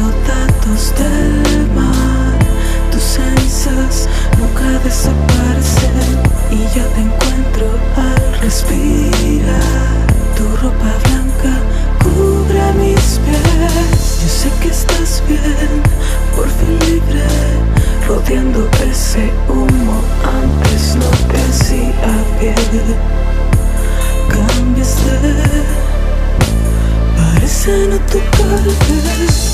datos del mar. Tus cenizas nunca desaparecen y ya te encuentro al respirar. Tu ropa blanca cubre mis pies. Yo sé que estás bien, por fin libre, rodeando ese humo. Antes no te hacía pie. Cambiaste, parece no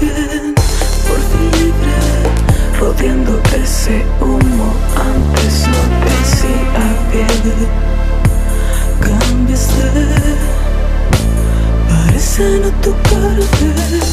bien, por fin libre. Rodeando ese humo antes no te hacía pie cambiaste, parece no tocarte.